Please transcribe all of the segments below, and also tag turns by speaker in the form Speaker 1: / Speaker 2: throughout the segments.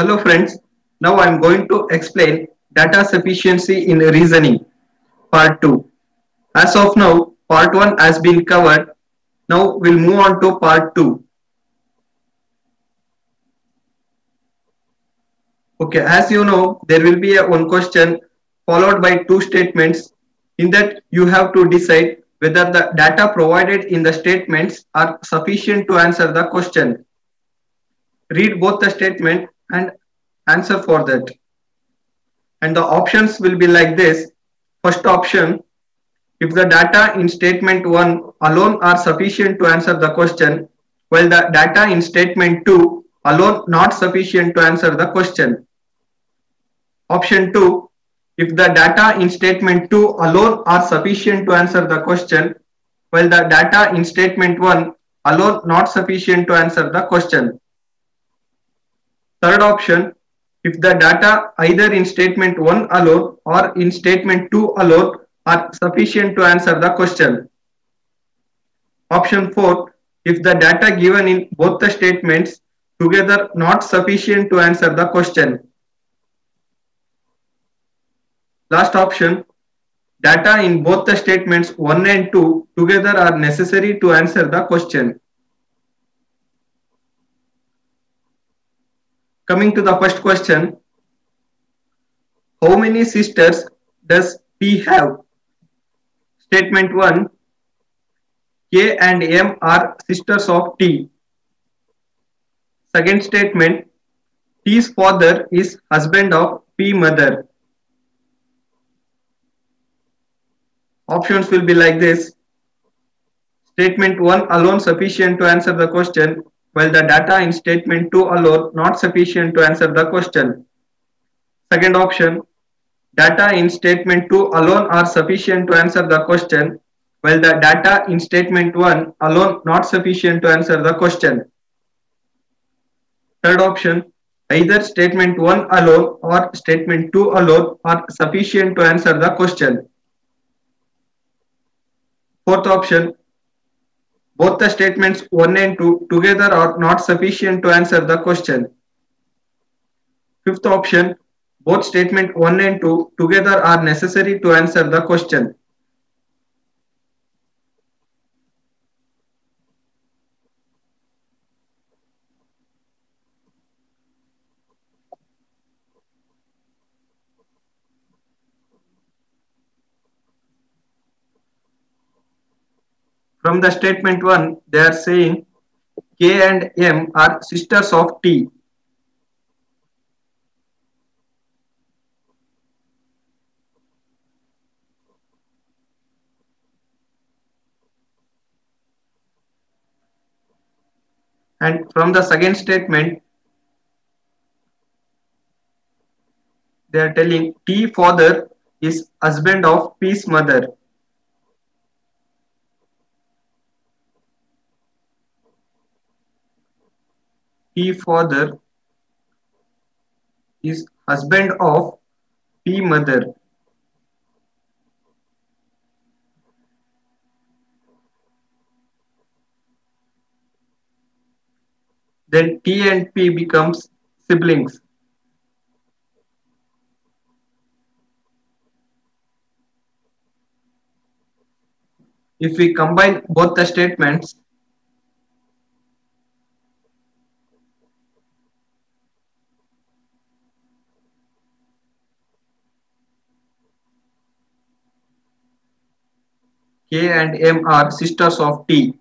Speaker 1: Hello friends, now I am going to explain data sufficiency in reasoning part 2. As of now, part 1 has been covered. Now we'll move on to part 2. Okay, as you know, there will be a one question followed by two statements. In that, you have to decide whether the data provided in the statements are sufficient to answer the question. Read both the statement and answer for that. And the options will be like this. First option, if the data in statement 1 alone are sufficient to answer the question, while the data in statement 2 alone not sufficient to answer the question. Option 2, if the data in statement 2 alone are sufficient to answer the question, while the data in statement 1 alone not sufficient to answer the question. Third option, if the data either in statement 1 alone or in statement 2 alone are sufficient to answer the question. Option 4, if the data given in both the statements together not sufficient to answer the question. Last option, data in both the statements 1 and 2 together are necessary to answer the question. Coming to the first question, how many sisters does P have? Statement 1, K and M are sisters of T. Second statement, T's father is husband of P mother. Options will be like this. Statement 1 alone sufficient to answer the question while the data in statement 2 alone not sufficient to answer the question. Second option, data in statement 2 alone are sufficient to answer the question while the data in statement 1 alone not sufficient to answer the question. Third option, either statement 1 alone or statement 2 alone are sufficient to answer the question. Fourth option, both the statements 1 and 2 together are not sufficient to answer the question. Fifth option, both statement 1 and 2 together are necessary to answer the question. From the statement 1, they are saying K and M are sisters of T. And from the second statement, they are telling T father is husband of P's mother. P father is husband of P mother. Then T and P becomes siblings. If we combine both the statements, K and M are sisters of T.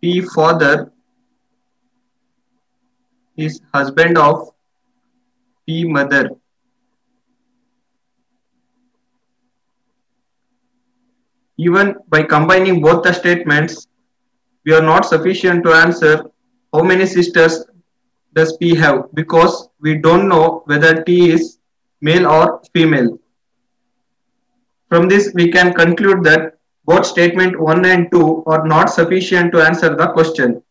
Speaker 1: P father is husband of P mother. Even by combining both the statements, we are not sufficient to answer how many sisters does P have because we don't know whether T is male or female. From this, we can conclude that both statement 1 and 2 are not sufficient to answer the question.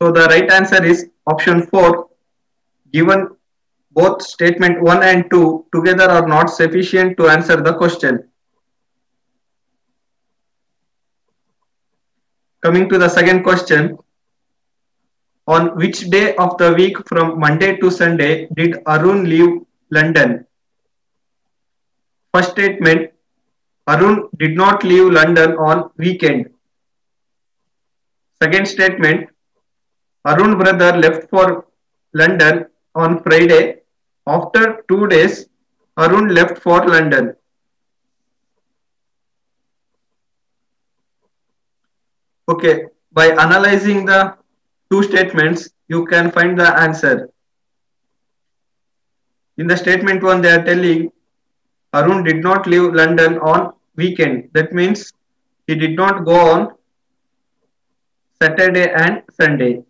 Speaker 1: So the right answer is option 4. Given both statement 1 and 2 together are not sufficient to answer the question. Coming to the second question, on which day of the week from Monday to Sunday did Arun leave London? First statement, Arun did not leave London on weekend. Second statement, Arun brother left for London on Friday. After two days, Arun left for London. Okay, by analyzing the two statements, you can find the answer. In the statement one, they are telling Arun did not leave London on weekend. That means he did not go on Saturday and Sunday.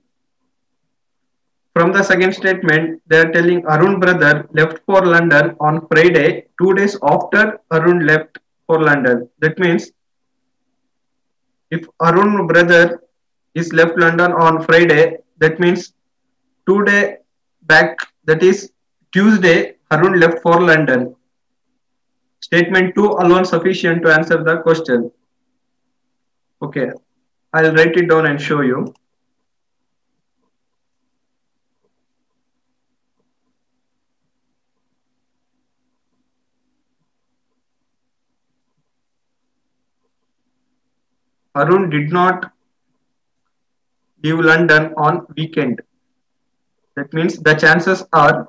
Speaker 1: From the second statement, they are telling Arun brother left for London on Friday, two days after Arun left for London. That means if Arun brother is left London on Friday, that means two day back, that is Tuesday, Arun left for London. Statement 2 alone sufficient to answer the question. Okay, I'll write it down and show you. Arun did not leave London on weekend. That means the chances are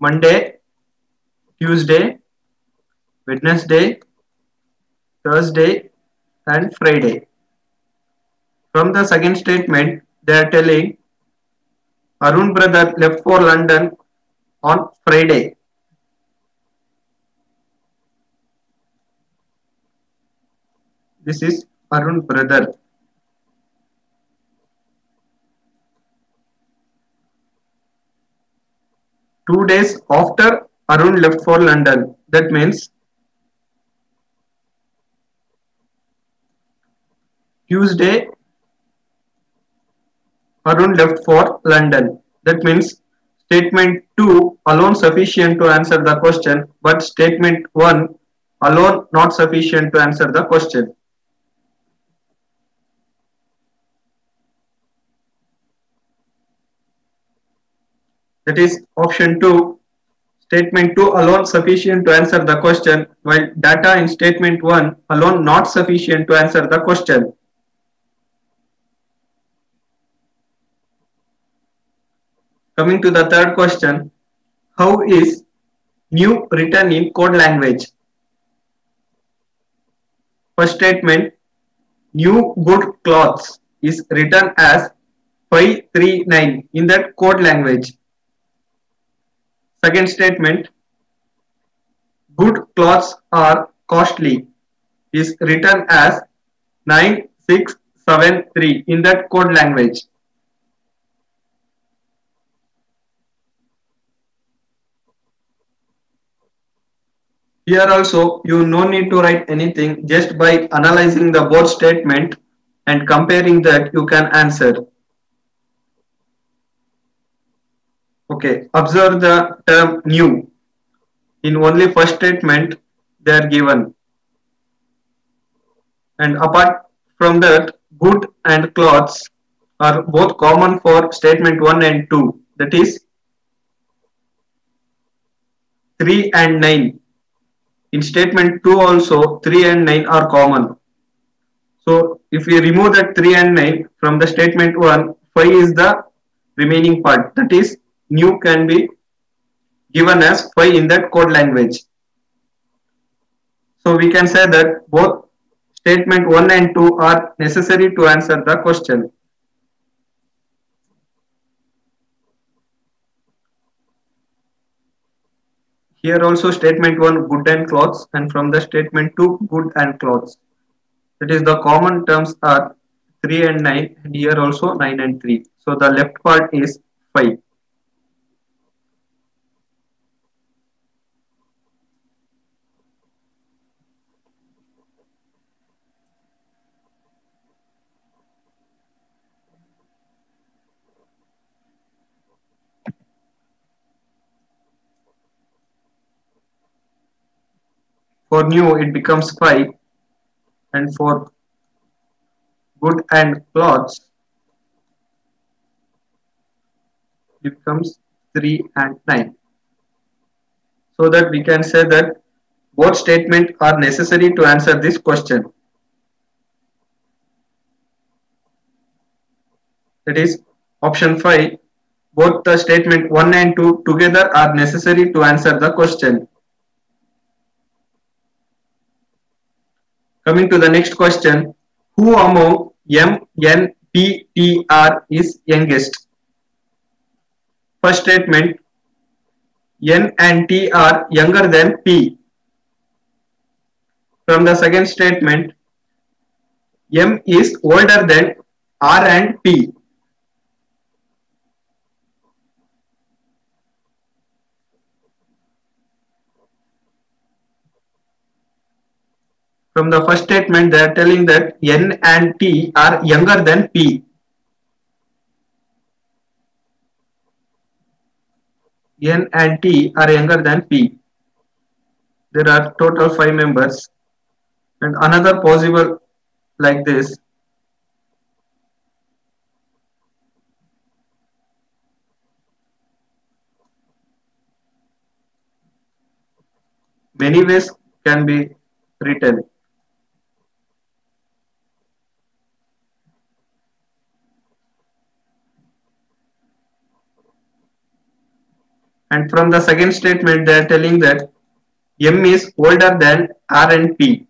Speaker 1: Monday, Tuesday, Wednesday, Thursday, and Friday. From the second statement, they are telling Arun brother left for London on Friday. This is Arun brother. Two days after Arun left for London. That means Tuesday Arun left for London. That means statement 2 alone sufficient to answer the question but statement 1 alone not sufficient to answer the question. That is option 2 statement 2 alone sufficient to answer the question while data in statement 1 alone not sufficient to answer the question. Coming to the third question, how is new written in code language? First statement, new good clothes is written as 539 in that code language. Second statement, good clothes are costly is written as 9673 in that code language. Here also you no need to write anything just by analyzing the both statement and comparing that you can answer. Okay, observe the term new. In only first statement they are given. And apart from that good and clothes are both common for statement 1 and 2 that is 3 and 9 in statement 2 also 3 and 9 are common. So if we remove that 3 and 9 from the statement 1, 5 is the remaining part. That is new can be given as 5 in that code language. So we can say that both statement 1 and 2 are necessary to answer the question. Here also statement 1 good and clothes and from the statement 2 good and clothes. That is the common terms are 3 and 9 and here also 9 and 3. So the left part is 5. For new, it becomes 5. And for good and clothes it becomes 3 and 9 so that we can say that both statements are necessary to answer this question. That is option 5 both the statement 1 and 2 together are necessary to answer the question coming to the next question who among m n p t r is youngest? First statement n and t are younger than p. From the second statement m is older than r and p from the first statement they are telling that n and t are younger than p. N and t are younger than p. There are total five members. And another possible like this. Many ways can be written And from the second statement, they are telling that M is older than R and P.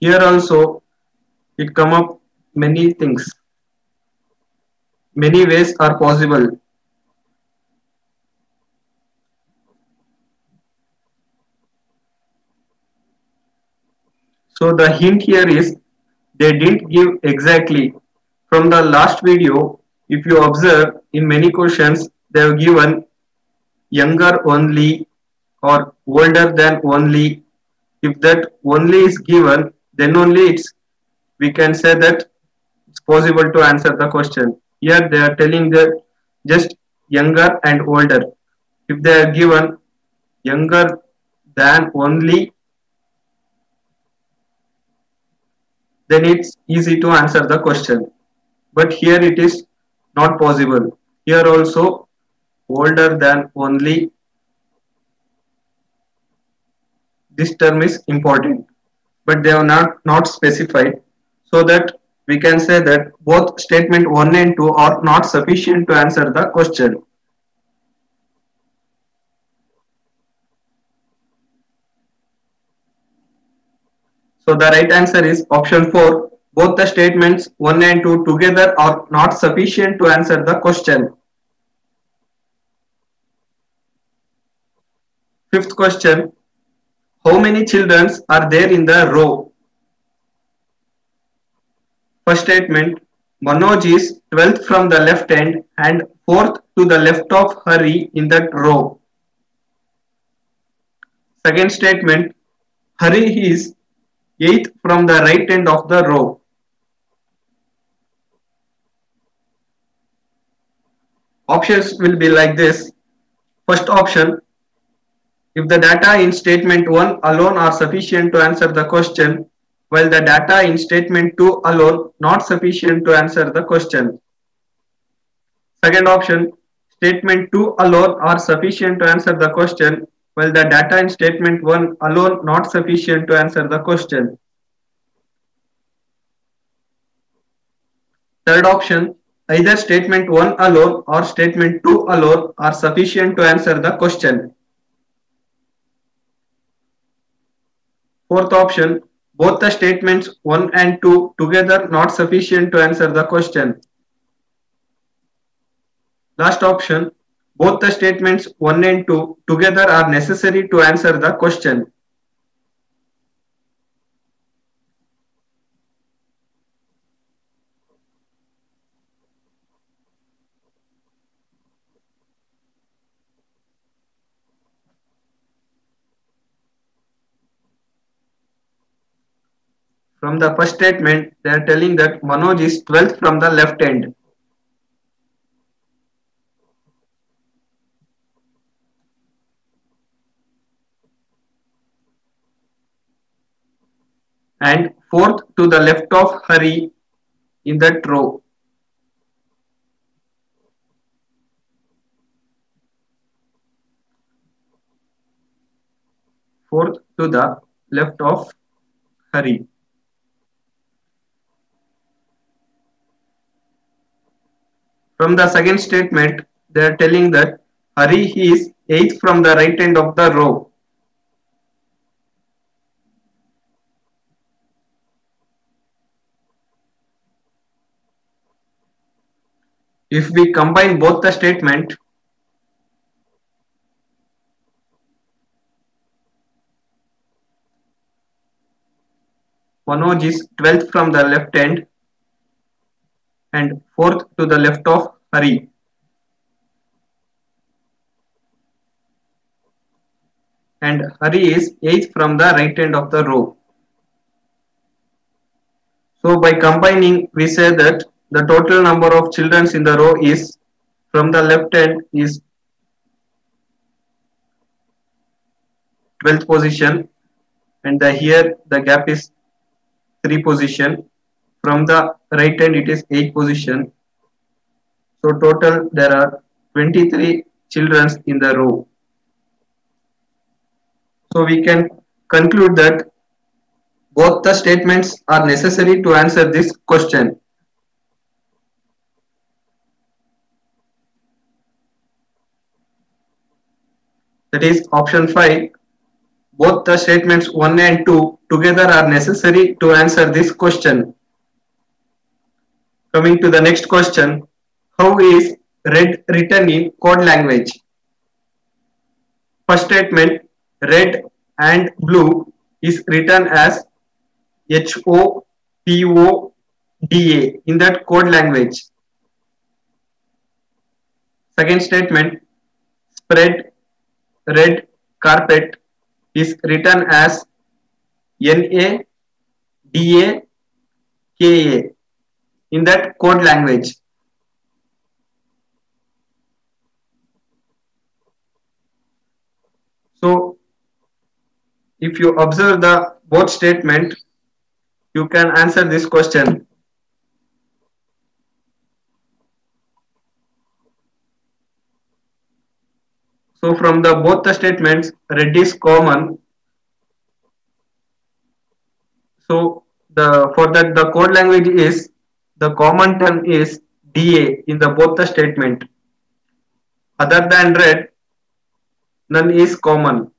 Speaker 1: Here also, it come up many things. Many ways are possible So the hint here is they didn't give exactly. From the last video, if you observe in many questions, they have given younger only or older than only. If that only is given, then only it's we can say that it's possible to answer the question. Here they are telling that just younger and older. If they are given younger than only then it's easy to answer the question. But here it is not possible. Here also older than only this term is important but they are not not specified so that we can say that both statement 1 and 2 are not sufficient to answer the question So the right answer is option 4. Both the statements 1 and 2 together are not sufficient to answer the question. Fifth question. How many children are there in the row? First statement. Manoj is 12th from the left end and 4th to the left of Hari in that row. Second statement. Hari is eighth from the right end of the row. Options will be like this. First option, if the data in statement 1 alone are sufficient to answer the question, while the data in statement 2 alone not sufficient to answer the question. Second option, statement 2 alone are sufficient to answer the question, well, the data in statement 1 alone not sufficient to answer the question. Third option, either statement 1 alone or statement 2 alone are sufficient to answer the question. Fourth option, both the statements 1 and 2 together not sufficient to answer the question. Last option, both the statements 1 and 2 together are necessary to answer the question. From the first statement, they are telling that Manoj is 12th from the left end. And fourth to the left of Hari in that row. Fourth to the left of Hari. From the second statement, they are telling that Hari is eighth from the right end of the row. If we combine both the statement, Manoj is 12th from the left end and 4th to the left of Hari. And Hari is 8th from the right end of the row. So by combining, we say that the total number of children in the row is from the left end is 12th position and the here the gap is 3 position. From the right end it is 8 position. So total there are 23 children in the row. So we can conclude that both the statements are necessary to answer this question that is option 5 both the statements 1 and 2 together are necessary to answer this question. Coming to the next question. How is red written in code language? First statement red and blue is written as H O P O D A in that code language. Second statement spread red carpet is written as N-A-D-A-K-A in that code language. So if you observe the both statement, you can answer this question. So from the both the statements, red is common. So the for that the code language is the common term is DA in the both the statement. Other than red, none is common.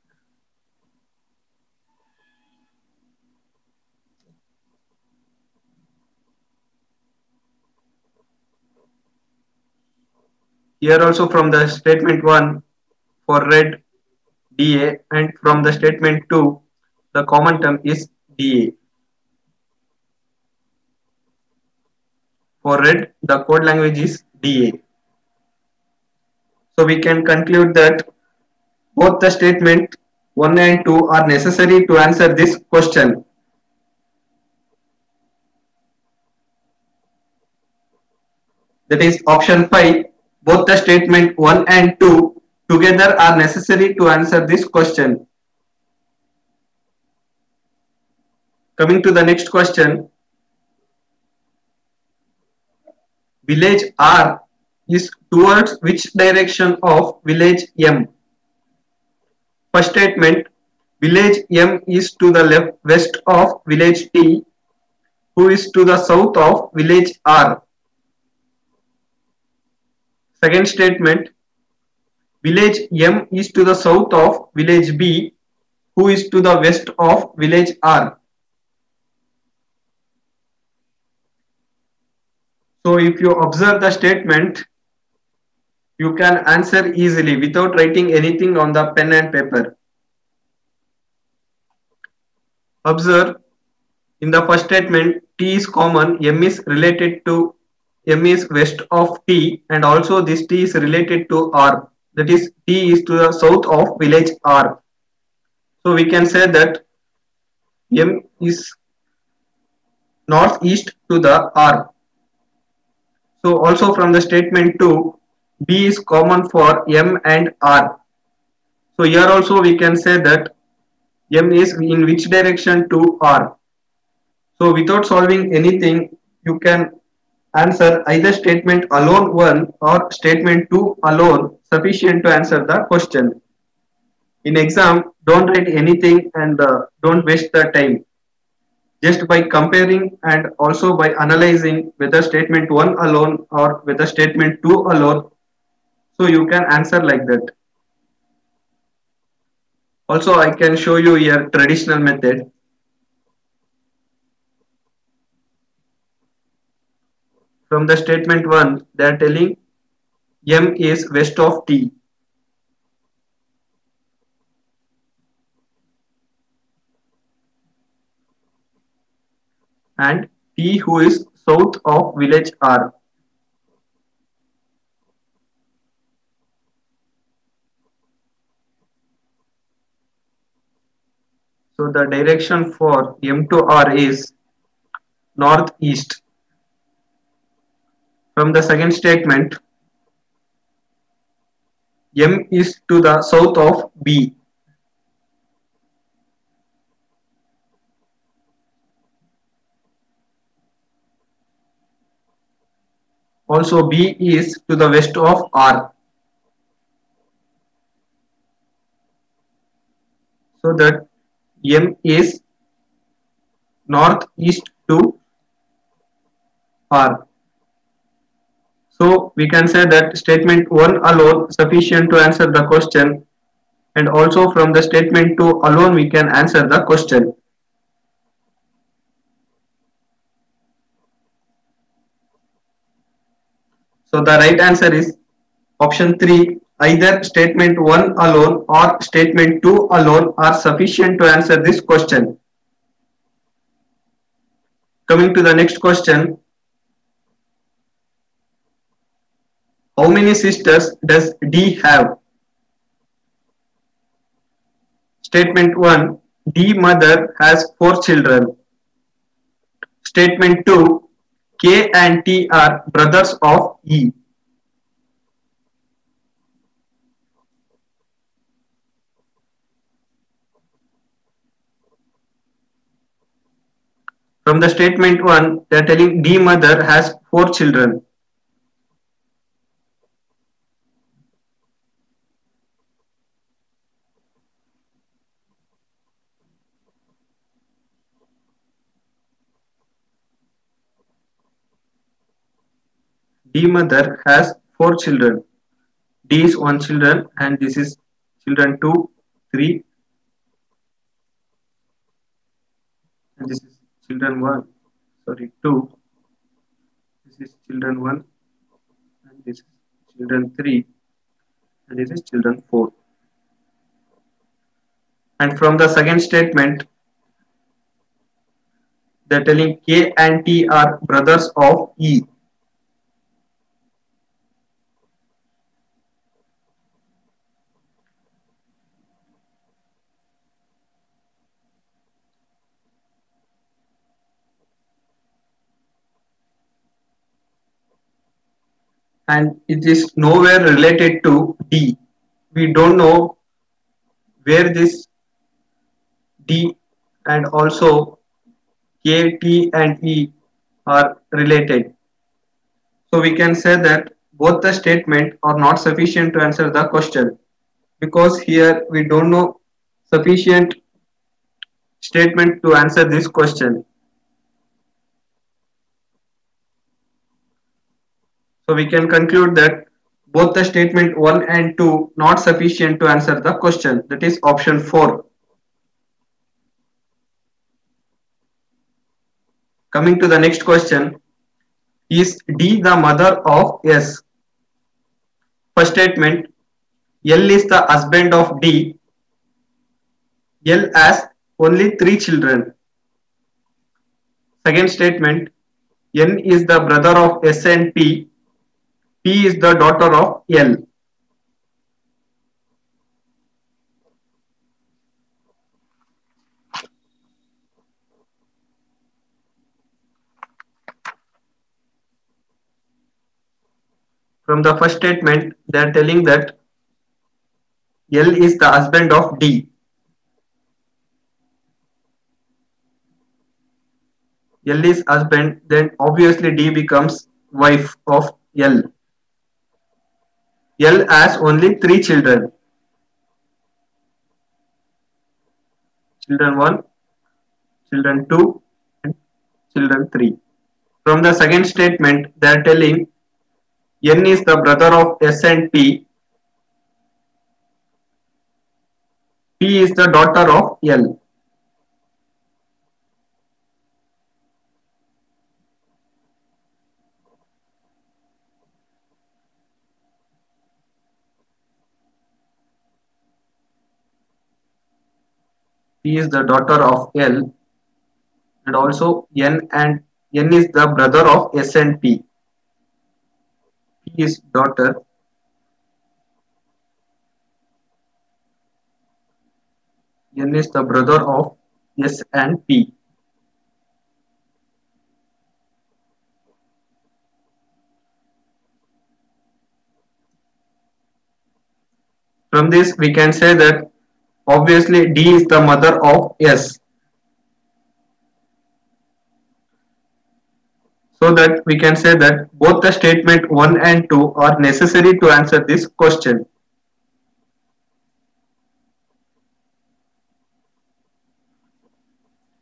Speaker 1: Here also from the statement 1, for red DA and from the statement 2 the common term is DA. For red the code language is DA. So we can conclude that both the statement 1 and 2 are necessary to answer this question. That is option 5 both the statement 1 and 2 together are necessary to answer this question. Coming to the next question. Village R is towards which direction of village M? First statement, village M is to the left west of village T, who is to the south of village R. Second statement, Village M is to the south of village B, who is to the west of village R. So if you observe the statement, you can answer easily without writing anything on the pen and paper. Observe in the first statement, T is common, M is related to M is west of T and also this T is related to R that is T is to the south of village R. So we can say that M is northeast to the R. So also from the statement 2, B is common for M and R. So here also we can say that M is in which direction to R. So without solving anything, you can answer either statement alone 1 or statement 2 alone sufficient to answer the question. In exam, don't write anything and uh, don't waste the time. Just by comparing and also by analyzing whether statement 1 alone or whether statement 2 alone, so you can answer like that. Also, I can show you here traditional method. From the statement 1, they are telling M is west of T. And T who is south of village R. So the direction for M to R is northeast. From the second statement, M is to the south of B. Also B is to the west of R. So that M is northeast to R. So we can say that statement 1 alone sufficient to answer the question and also from the statement 2 alone we can answer the question. So the right answer is option 3 either statement 1 alone or statement 2 alone are sufficient to answer this question. Coming to the next question. How many sisters does D have? Statement 1. D mother has 4 children. Statement 2. K and T are brothers of E. From the statement 1, they are telling D mother has 4 children. D mother has four children. D is one children and this is children two, three, and this is children one. Sorry, two. This is children one, and this is children three, and this is children four. And from the second statement, they're telling K and T are brothers of E. and it is nowhere related to D. We don't know where this D and also K, T and E are related. So we can say that both the statement are not sufficient to answer the question because here we don't know sufficient statement to answer this question. So we can conclude that both the statement 1 and 2 not sufficient to answer the question. That is option 4. Coming to the next question. Is D the mother of S? First statement. L is the husband of D. L has only three children. Second statement. N is the brother of S and P P is the daughter of L. From the first statement, they are telling that L is the husband of D. L is husband, then obviously D becomes wife of L. L has only three children. Children 1, children 2, and children 3. From the second statement, they are telling N is the brother of S and P. P is the daughter of L. P is the daughter of L and also N and N is the brother of S and P. P is daughter. N is the brother of S and P. From this we can say that obviously D is the mother of S. So that we can say that both the statement 1 and 2 are necessary to answer this question.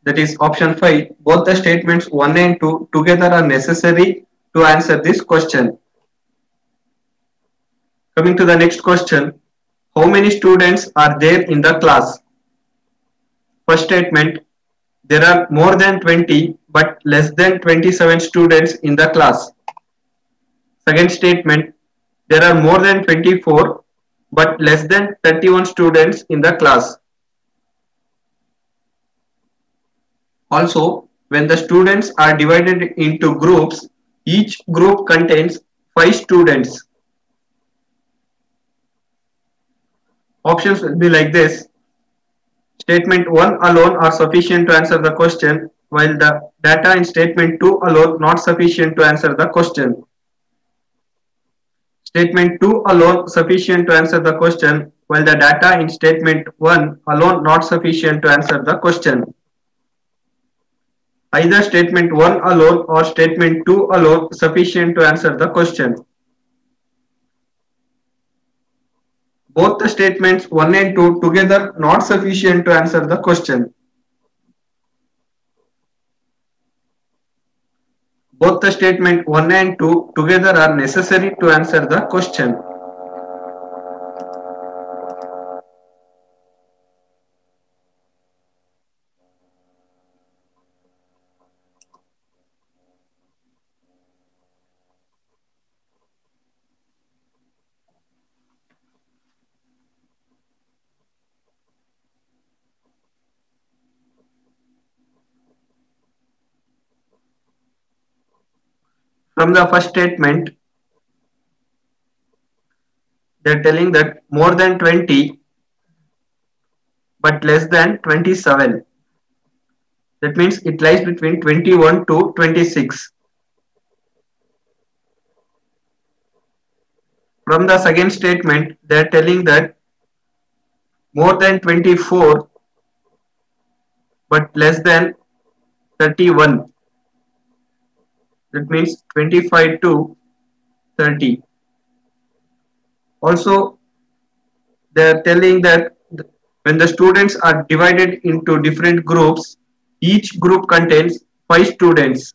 Speaker 1: That is option 5. Both the statements 1 and 2 together are necessary to answer this question. Coming to the next question. How many students are there in the class? First statement, there are more than 20 but less than 27 students in the class. Second statement, there are more than 24 but less than 31 students in the class. Also, when the students are divided into groups, each group contains 5 students. Options will be like this. Statement 1 alone are sufficient to answer the question, while the data in statement 2 alone not sufficient to answer the question. Statement 2 alone sufficient to answer the question, while the data in statement 1 alone not sufficient to answer the question. Either statement 1 alone or statement 2 alone sufficient to answer the question. Both the statements 1 and 2 together not sufficient to answer the question. Both the statement 1 and 2 together are necessary to answer the question. From the first statement, they're telling that more than 20 but less than 27. That means it lies between 21 to 26. From the second statement, they're telling that more than 24 but less than 31 that means 25 to 30 also they are telling that when the students are divided into different groups each group contains five students.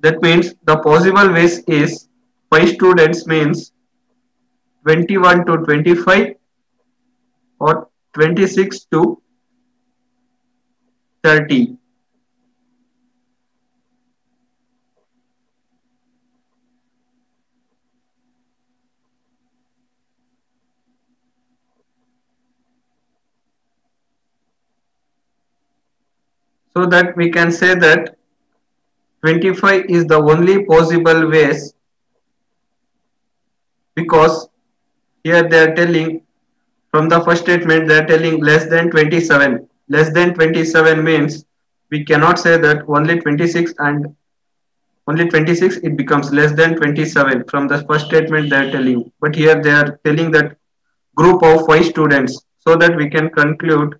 Speaker 1: That means the possible ways is five students means 21 to 25 or 26 to 30 so that we can say that 25 is the only possible ways because here they are telling from the first statement they are telling less than 27 less than 27 means we cannot say that only 26 and only 26 it becomes less than 27 from the first statement they are telling. But here they are telling that group of five students so that we can conclude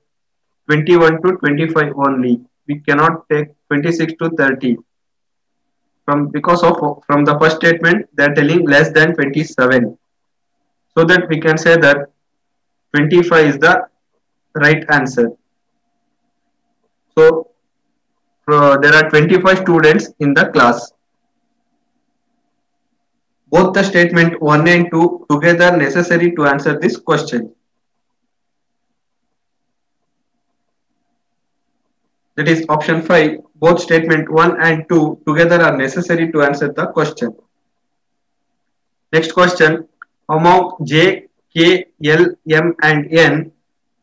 Speaker 1: 21 to 25 only we cannot take 26 to 30 from because of from the first statement they are telling less than 27 so that we can say that 25 is the right answer. So uh, there are 25 students in the class. Both the statement 1 and 2 together necessary to answer this question That is option 5. Both statement 1 and 2 together are necessary to answer the question. Next question. Among J, K, L, M and N,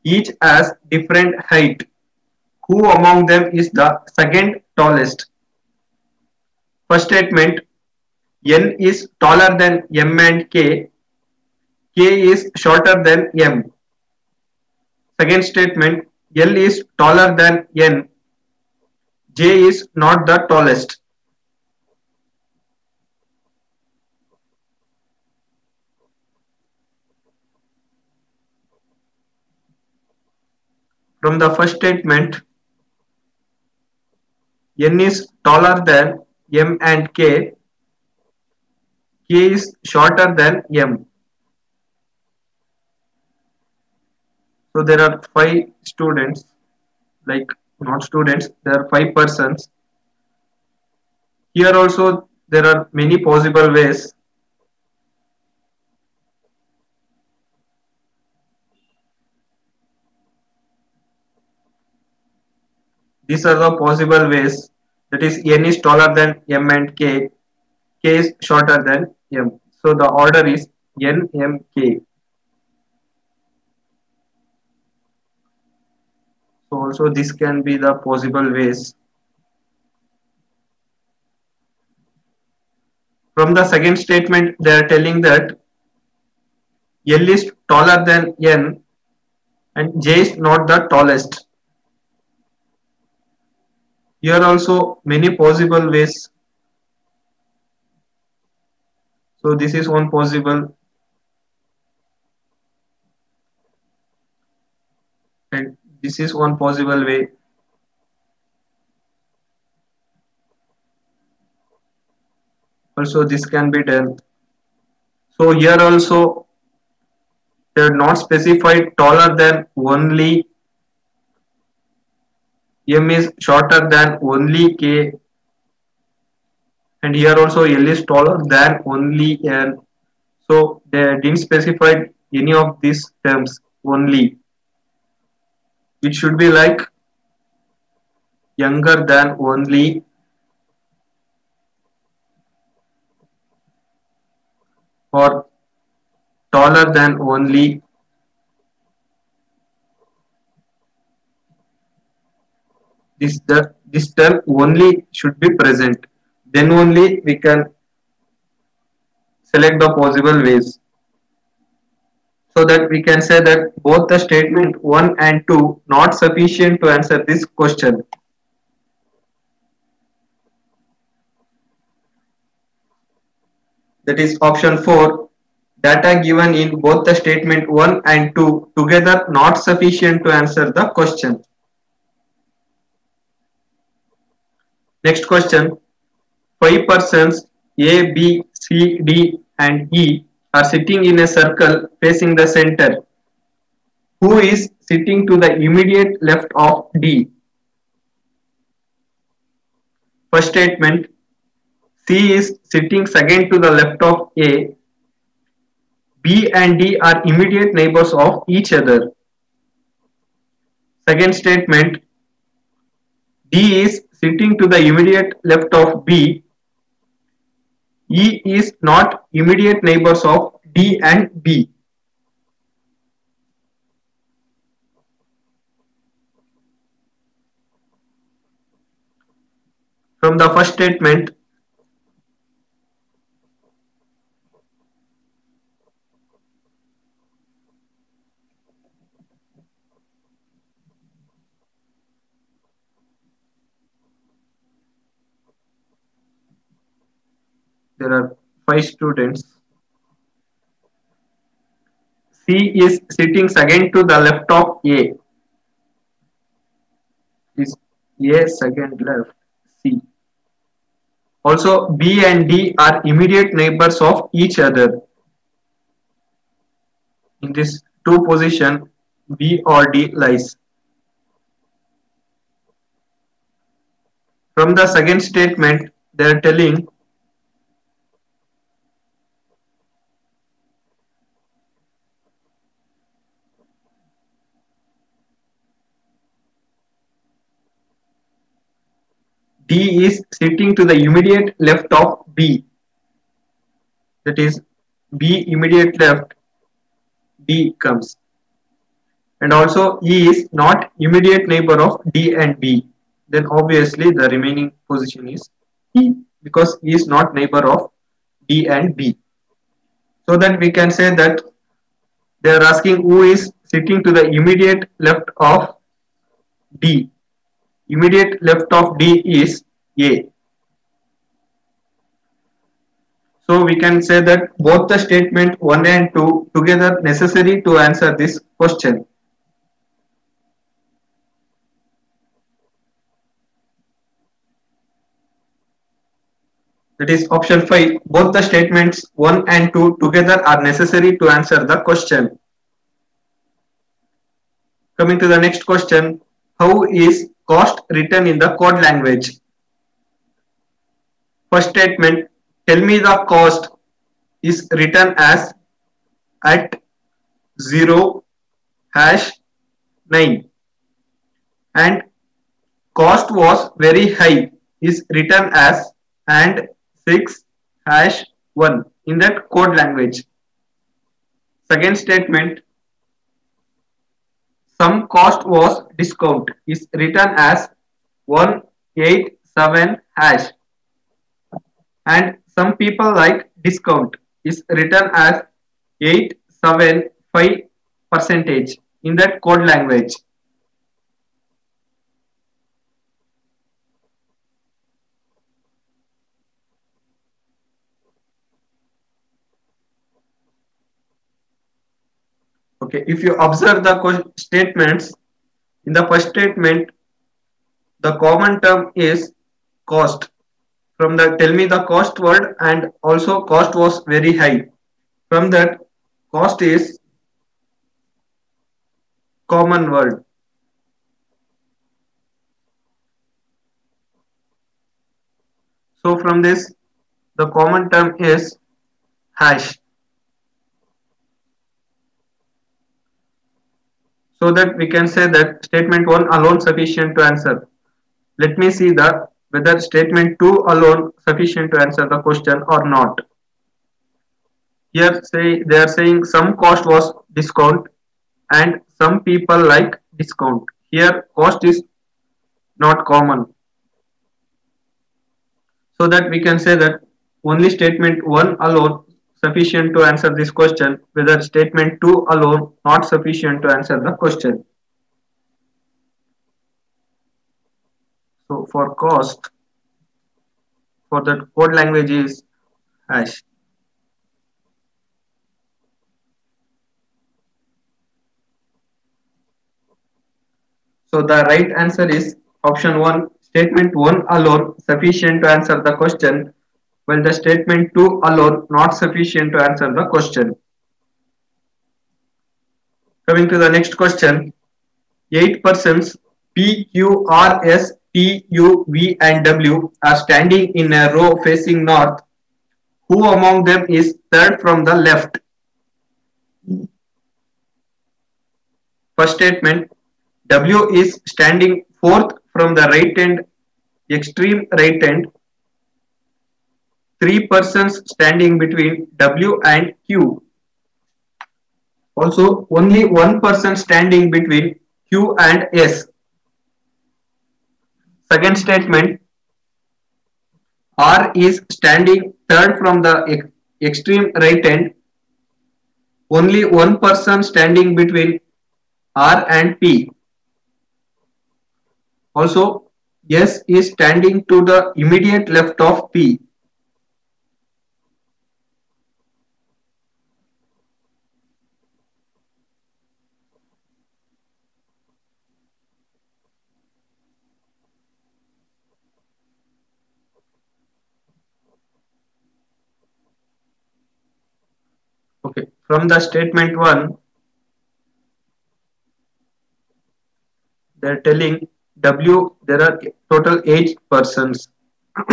Speaker 1: each has different height. Who among them is the second tallest? First statement. N is taller than M and K. K is shorter than M. Second statement. L is taller than N J is not the tallest. From the first statement, N is taller than M and K. K is shorter than M. So there are five students like not students there are five persons. Here also there are many possible ways. These are the possible ways. That is n is taller than m and k. K is shorter than m. So the order is n m k So also this can be the possible ways. From the second statement, they are telling that L is taller than N and J is not the tallest. Here also many possible ways. So this is one possible and this is one possible way. Also, this can be done. So here also, they are not specified taller than only m is shorter than only k and here also l is taller than only n so they didn't specify any of these terms only it should be like younger than only or taller than only this the this term only should be present. Then only we can select the possible ways so that we can say that both the statement 1 and 2 not sufficient to answer this question. That is option 4. Data given in both the statement 1 and 2 together not sufficient to answer the question. Next question. Five persons A, B, C, D and E are sitting in a circle facing the center. Who is sitting to the immediate left of D? First statement, C is sitting second to the left of A. B and D are immediate neighbors of each other. Second statement, D is sitting to the immediate left of B E is not immediate neighbors of D and B. From the first statement, there are five students. C is sitting second to the left of A. Is A second left C. Also B and D are immediate neighbors of each other. In this two position B or D lies. From the second statement they are telling D is sitting to the immediate left of B. That is B immediate left, D comes. And also E is not immediate neighbor of D and B. Then obviously the remaining position is E because E is not neighbor of D and B. So then we can say that they are asking who is sitting to the immediate left of D immediate left of D is A. So we can say that both the statement 1 and 2 together necessary to answer this question. That is option 5. Both the statements 1 and 2 together are necessary to answer the question. Coming to the next question. How is cost written in the code language. First statement, tell me the cost is written as at 0 hash 9 and cost was very high is written as and 6 hash 1 in that code language. Second statement, some cost was discount. Is written as 187 hash. And some people like discount. Is written as 875 percentage in that code language. Okay, if you observe the statements, in the first statement, the common term is cost. From the tell me the cost word and also cost was very high. From that, cost is common word. So from this, the common term is hash. So that we can say that statement 1 alone sufficient to answer. Let me see the whether statement 2 alone sufficient to answer the question or not. Here say they are saying some cost was discount and some people like discount. Here cost is not common. So that we can say that only statement 1 alone sufficient to answer this question, whether statement 2 alone not sufficient to answer the question. So for cost, for the code language is hash. So the right answer is option 1, statement 1 alone sufficient to answer the question while the statement 2 alone not sufficient to answer the question. Coming to the next question, 8 persons P, Q, R, S, T, U, V and W are standing in a row facing north. Who among them is third from the left? First statement, W is standing fourth from the right end, extreme right end three persons standing between W and Q. Also, only one person standing between Q and S. Second statement, R is standing third from the ex extreme right end. Only one person standing between R and P. Also, S is standing to the immediate left of P. Okay, from the statement one, they're telling W, there are total eight persons.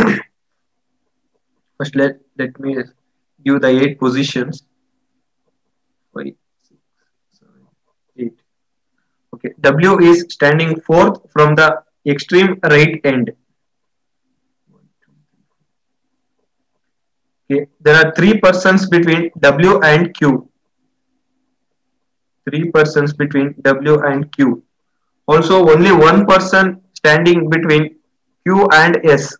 Speaker 1: First, let, let me give the eight positions. Okay, W is standing fourth from the extreme right end. Okay, there are three persons between W and Q. Three persons between W and Q. Also, only one person standing between Q and S.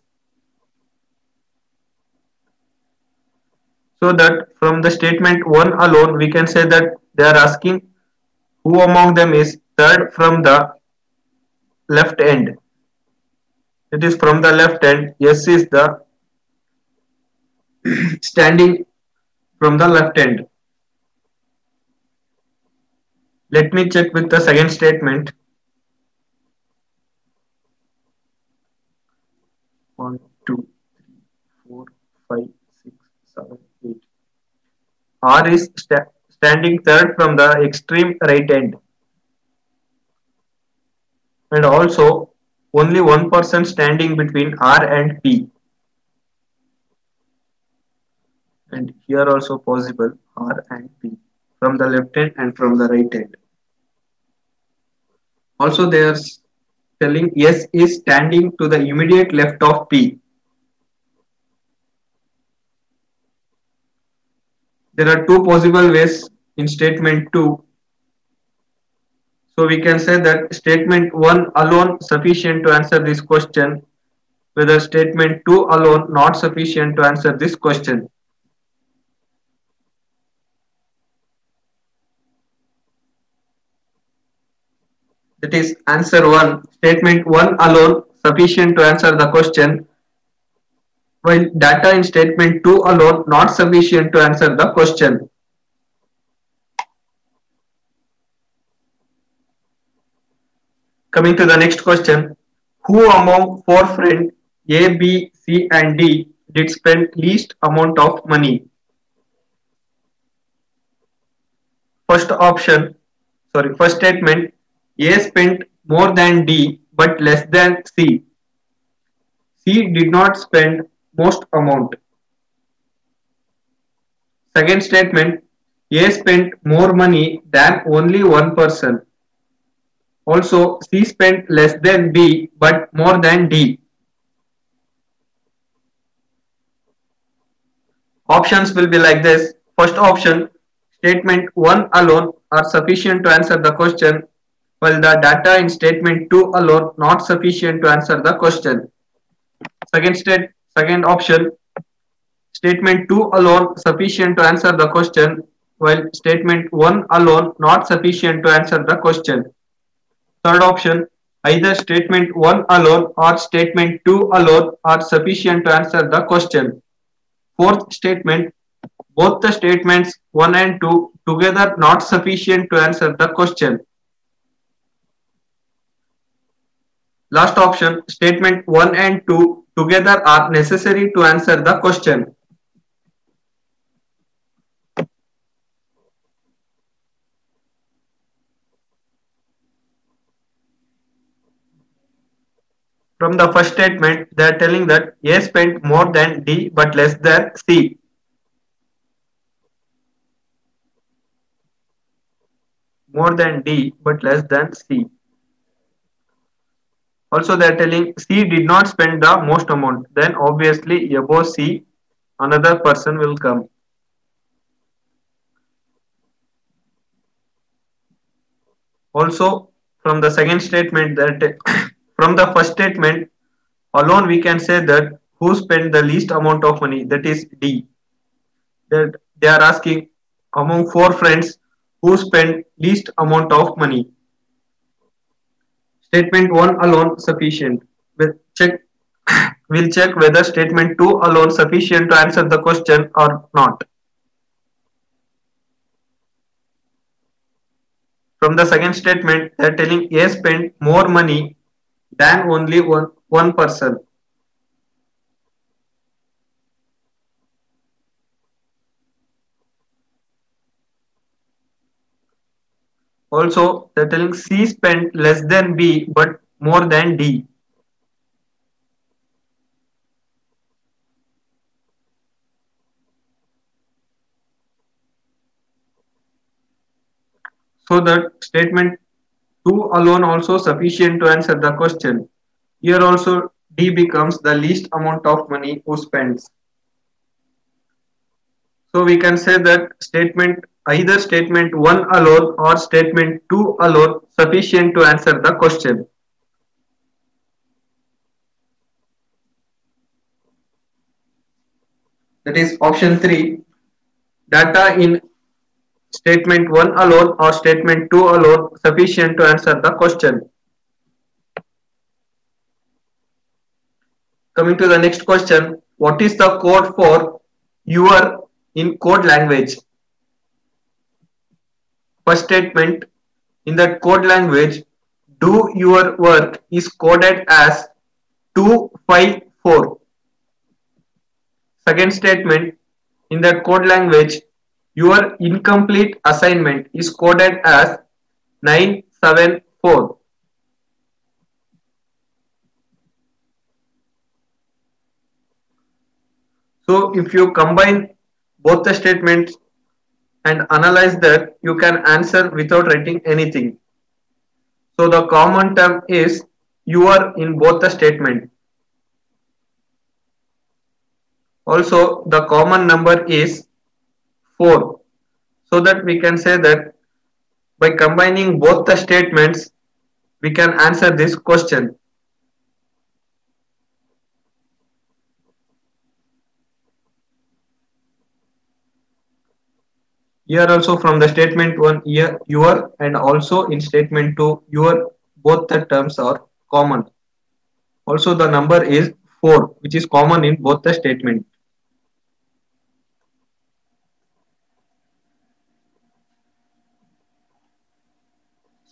Speaker 1: So that from the statement 1 alone, we can say that they are asking who among them is third from the left end. It is from the left end, S is the standing from the left end. Let me check with the second statement. One, two, three, four, five, six, seven, eight. R is sta standing third from the extreme right end. And also only one person standing between R and P. and here also possible R and P from the left hand and from the right hand. Also they are telling S is standing to the immediate left of P. There are two possible ways in statement 2. So we can say that statement 1 alone sufficient to answer this question whether statement 2 alone not sufficient to answer this question. That is answer 1. Statement 1 alone sufficient to answer the question while data in statement 2 alone not sufficient to answer the question. Coming to the next question. Who among four friends A, B, C and D did spend least amount of money? First option, sorry, first statement a spent more than D but less than C. C did not spend most amount. Second statement, A spent more money than only one person. Also, C spent less than B but more than D. Options will be like this. First option, statement 1 alone are sufficient to answer the question while the data in statement 2 alone not sufficient to answer the question. Second state, second option, statement 2 alone sufficient to answer the question while statement 1 alone not sufficient to answer the question. Third option, either statement 1 alone or statement 2 alone are sufficient to answer the question. Fourth statement, both the statements 1 and 2 together not sufficient to answer the question. Last option, statement 1 and 2 together are necessary to answer the question. From the first statement, they are telling that A spent more than D but less than C. More than D but less than C. Also, they are telling C did not spend the most amount. Then obviously above C, another person will come. Also, from the second statement that from the first statement alone we can say that who spent the least amount of money that is D. That they are asking among four friends who spent least amount of money. Statement 1 alone sufficient. We'll check, we'll check whether statement 2 alone sufficient to answer the question or not. From the second statement, they are telling A spent more money than only one, one person. Also, they're telling C spent less than B but more than D. So that statement 2 alone also sufficient to answer the question. Here also D becomes the least amount of money who spends. So we can say that statement either statement 1 alone or statement 2 alone sufficient to answer the question. That is option 3. Data in statement 1 alone or statement 2 alone sufficient to answer the question. Coming to the next question, what is the code for your in code language? First statement, in that code language, do your work is coded as 254. Second statement, in that code language, your incomplete assignment is coded as 974. So if you combine both the statements and analyze that, you can answer without writing anything. So the common term is you are in both the statement. Also, the common number is 4 so that we can say that by combining both the statements we can answer this question here also from the statement 1 here your and also in statement 2 your both the terms are common also the number is 4 which is common in both the statement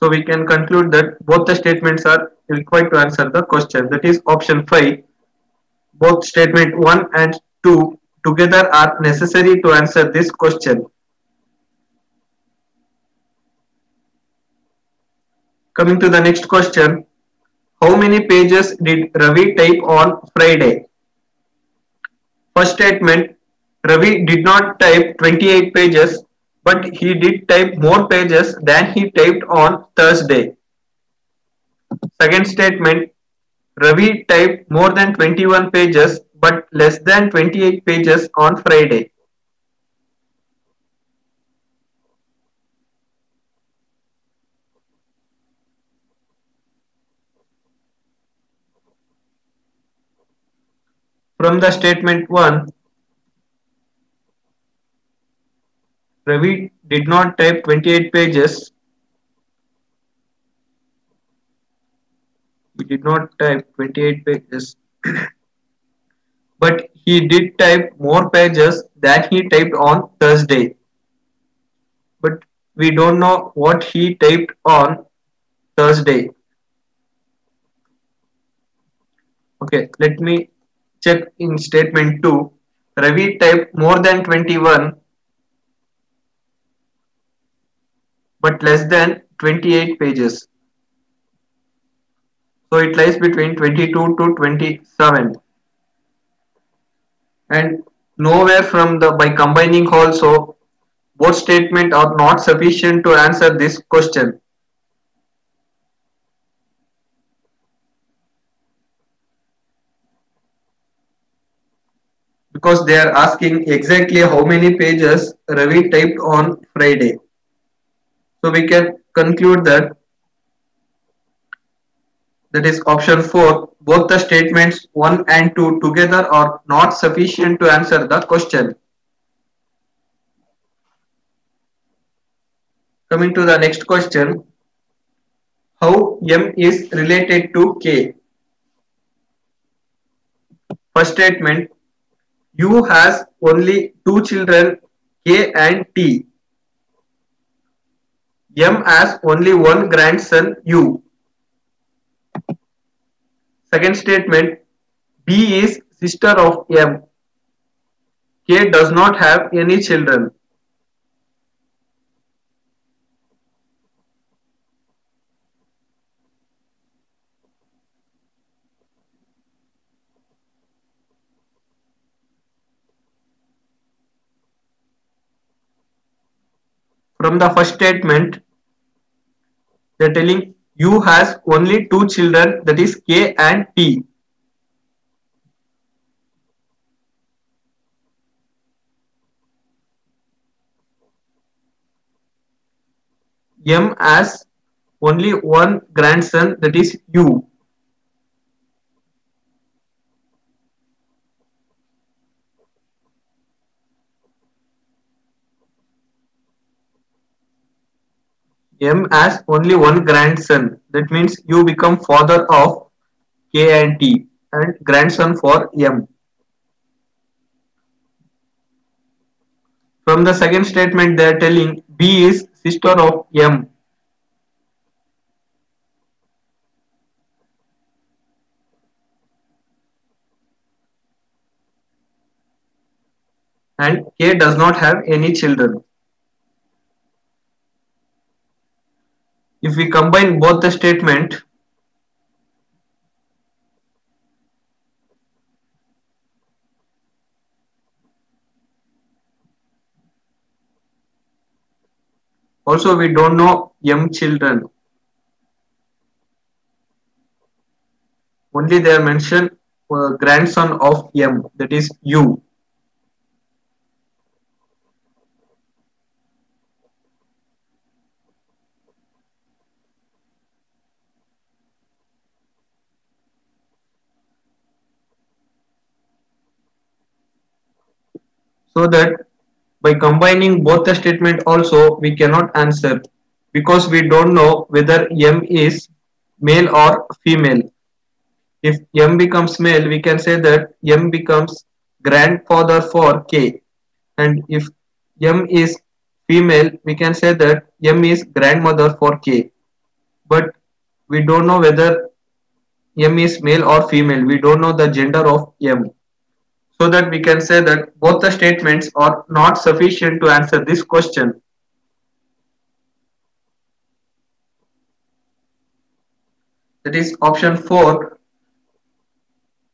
Speaker 1: So we can conclude that both the statements are required to answer the question. That is option 5. Both statement 1 and 2 together are necessary to answer this question. Coming to the next question. How many pages did Ravi type on Friday? First statement, Ravi did not type 28 pages but he did type more pages than he typed on Thursday. Second statement, Ravi typed more than 21 pages but less than 28 pages on Friday. From the statement 1, Ravi did not type 28 pages. He did not type 28 pages. but he did type more pages than he typed on Thursday. But we don't know what he typed on Thursday. Okay, let me check in statement 2. Ravi typed more than 21 but less than 28 pages. So it lies between 22 to 27 and nowhere from the by combining also both statement are not sufficient to answer this question. Because they are asking exactly how many pages Ravi typed on Friday. So we can conclude that that is option 4 both the statements 1 and 2 together are not sufficient to answer the question. Coming to the next question how M is related to K. First statement U has only two children K and T M has only one grandson U. Second statement, B is sister of M. K does not have any children. From the first statement, they're telling you has only two children that is K and T. M has only one grandson that is U. M has only one grandson. That means you become father of K and T and grandson for M. From the second statement they are telling B is sister of M. And K does not have any children. If we combine both the statement also we don't know young children. Only they are mentioned uh, grandson of m that is u so that by combining both the statement also we cannot answer because we don't know whether m is male or female. If m becomes male we can say that m becomes grandfather for k. And if m is female we can say that m is grandmother for k. But we don't know whether m is male or female. We don't know the gender of m so that we can say that both the statements are not sufficient to answer this question. That is option 4.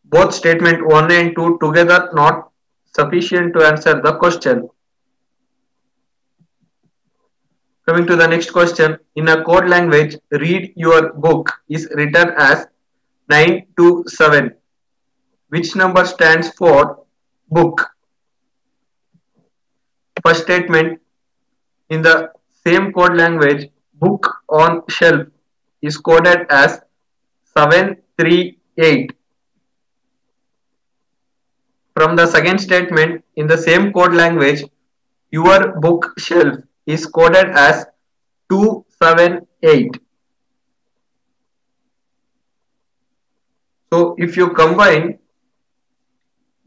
Speaker 1: Both statement 1 and 2 together not sufficient to answer the question. Coming to the next question. In a code language, read your book is written as 9 to 7 which number stands for book? First statement in the same code language, book on shelf is coded as 738. From the second statement in the same code language, your book shelf is coded as 278. So if you combine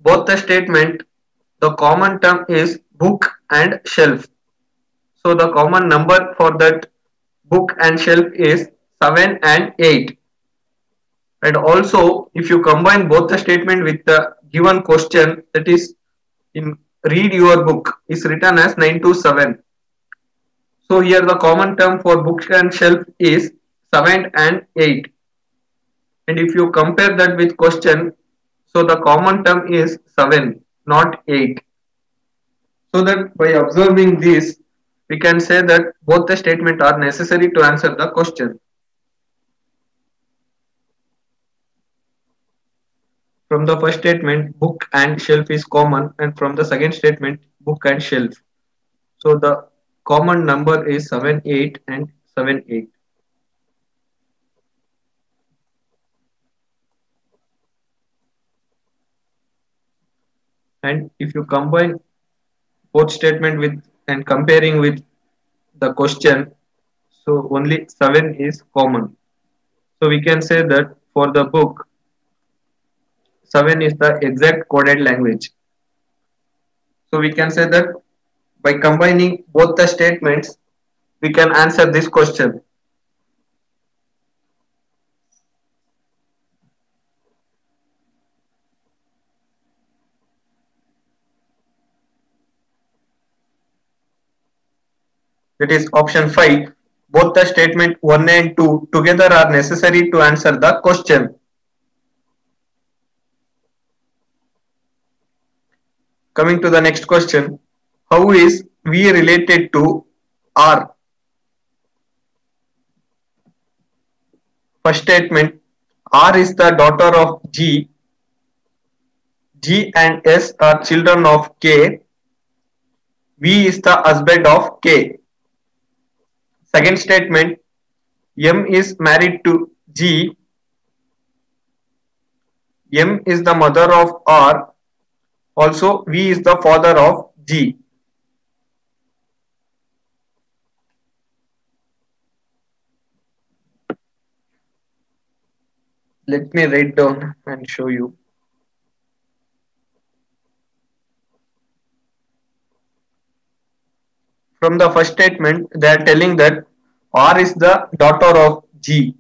Speaker 1: both the statement the common term is book and shelf. So the common number for that book and shelf is 7 and 8 and also if you combine both the statement with the given question that is in read your book is written as 9 to 7 so here the common term for book and shelf is 7 and 8 and if you compare that with question so the common term is 7, not 8. So that by observing this, we can say that both the statement are necessary to answer the question. From the first statement, book and shelf is common and from the second statement, book and shelf. So the common number is 7, 8 and 7, 8. And if you combine both statement with and comparing with the question so only 7 is common. So we can say that for the book 7 is the exact coded language. So we can say that by combining both the statements we can answer this question That is option 5. Both the statement 1 and 2 together are necessary to answer the question. Coming to the next question. How is V related to R. First statement R is the daughter of G. G and S are children of K. V is the husband of K. Second statement M is married to G. M is the mother of R. Also, V is the father of G. Let me write down and show you. From the first statement, they are telling that R is the daughter of G.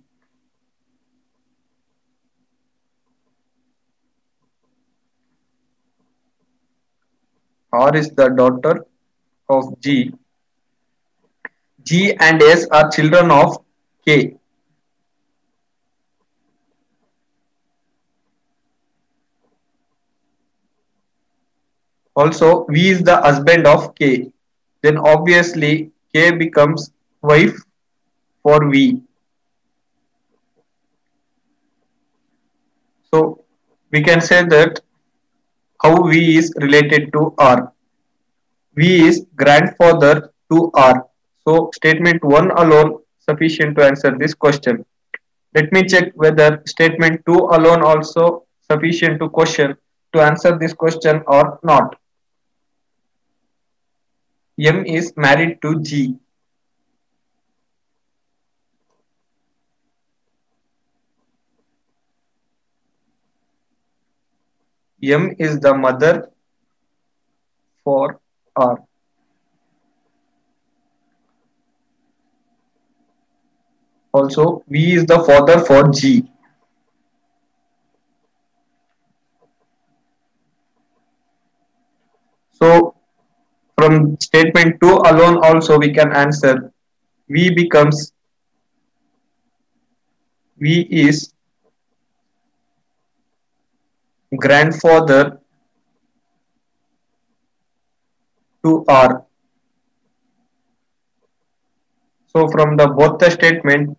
Speaker 1: R is the daughter of G. G and S are children of K. Also, V is the husband of K. Then obviously K becomes wife for V. So we can say that how V is related to R. V is grandfather to R. So statement 1 alone sufficient to answer this question. Let me check whether statement 2 alone also sufficient to question to answer this question or not. M is married to G. M is the mother for R. Also, V is the father for G. So, from statement 2 alone also we can answer V becomes V is grandfather to R. So from the both the statement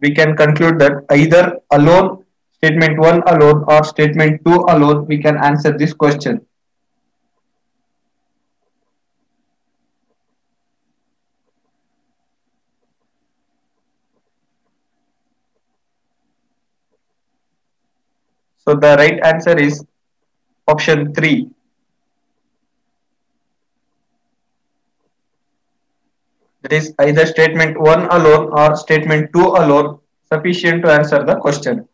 Speaker 1: we can conclude that either alone statement 1 alone or statement 2 alone we can answer this question. So the right answer is option 3. That is either statement 1 alone or statement 2 alone sufficient to answer the question.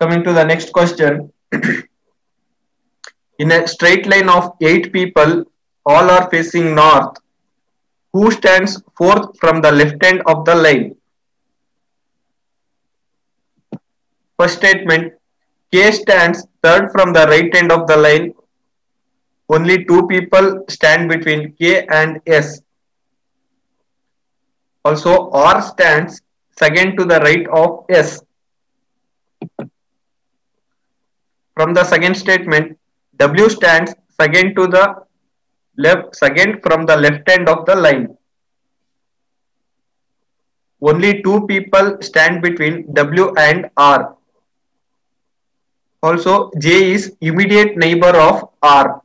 Speaker 1: Coming to the next question. In a straight line of 8 people, all are facing north. Who stands fourth from the left end of the line? First statement, K stands third from the right end of the line. Only two people stand between K and S. Also, R stands second to the right of S. From the second statement, W stands second to the left, second from the left end of the line. Only two people stand between W and R. Also, J is immediate neighbor of R.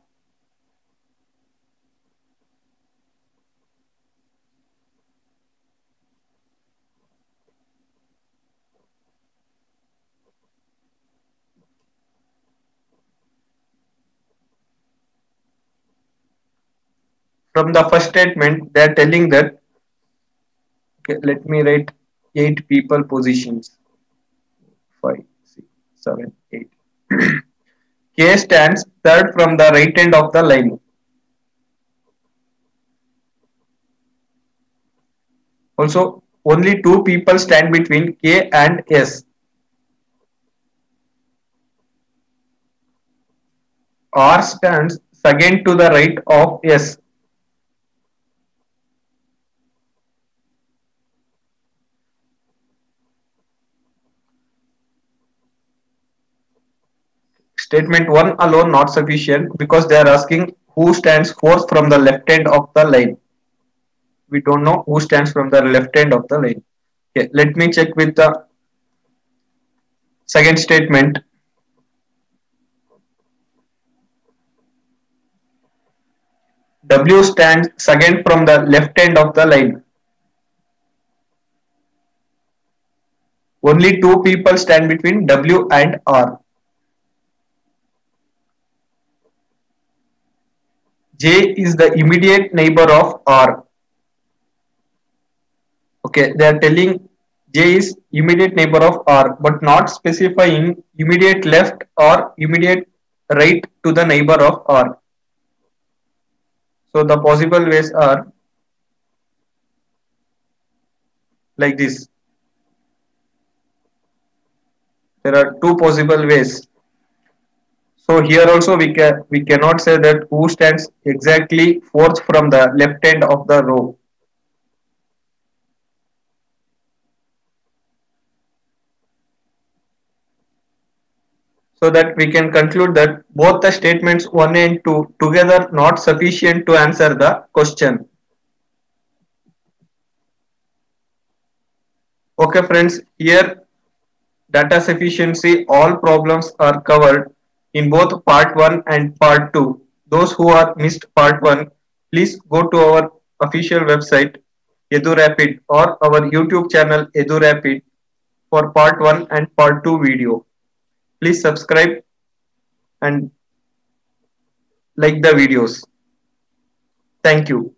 Speaker 1: From the first statement, they are telling that, okay, let me write eight people positions. Five, six, seven, eight. K stands third from the right end of the line. Also, only two people stand between K and S. R stands second to the right of S. Statement 1 alone not sufficient because they are asking who stands fourth from the left end of the line. we don't know who stands from the left end of the line. Okay, let me check with the second statement. W stands second from the left end of the line. Only two people stand between W and R. J is the immediate neighbor of R. Okay, they are telling J is immediate neighbor of R, but not specifying immediate left or immediate right to the neighbor of R. So the possible ways are like this. There are two possible ways. So here also we can we cannot say that who stands exactly fourth from the left end of the row. So that we can conclude that both the statements 1 and 2 together not sufficient to answer the question. Okay friends, here data sufficiency all problems are covered in both part 1 and part 2. Those who are missed part 1, please go to our official website EduRapid or our YouTube channel EduRapid for part 1 and part 2 video. Please subscribe and like the videos. Thank you.